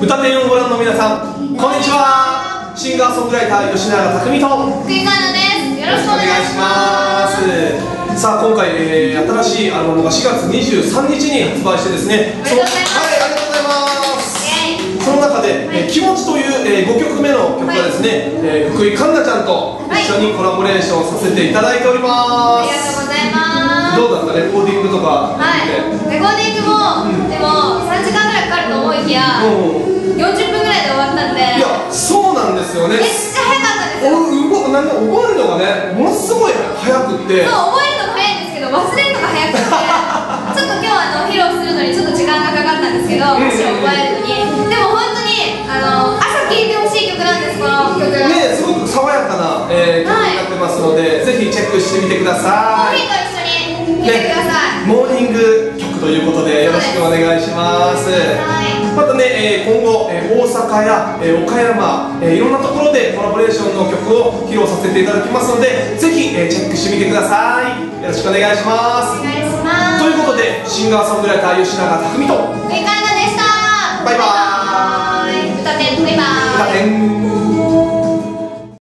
歌店をご覧の皆さんこんにちは。シンガーソングライター吉永匠と。福井香奈ですよろしくお願いします。さあ今回、えー、新しいアルバムが4月23日に発売してですね。おめでとうございます。はいありがとうございます。その中で、えー気持ちという、え5曲目の曲がですね、えー福井環奈ちゃんと一緒にコラボレーションさせていただいておりまありがすとうございます。どうだった？レコーディングとかはい。レコーディングも、でも3時間ぐらいかかると思いきやうん40分ぐらいで終わったんで。いやそうなんですよね。めっちゃ早かったんですよ。おなんか覚えるのがねものすごい早くって。そう覚えるのが早いんですけど忘れるのが早くて。ちょっと今日あの披露するのにちょっと時間がかかったんですけどうん。歌詞を覚えるのに。でも本当にあの朝聴いてほしい曲なんですこの曲。ねすごく爽やかな、えー曲はいになってますので、ぜひチェックしてみてくだコさい。ーヒーと一緒に聴いてください、モーニング曲ということでよろしくお願いします。はいまたね、え今後、え大阪や、え岡山、えいろんなところでコラボレーションの曲を披露させていただきますのでぜひ、えチェックしてみてください。よろしくお願いします。お願いします。ということでシンガーソングライター吉永拓海と上川でした。バイバイ。歌店バイバイ。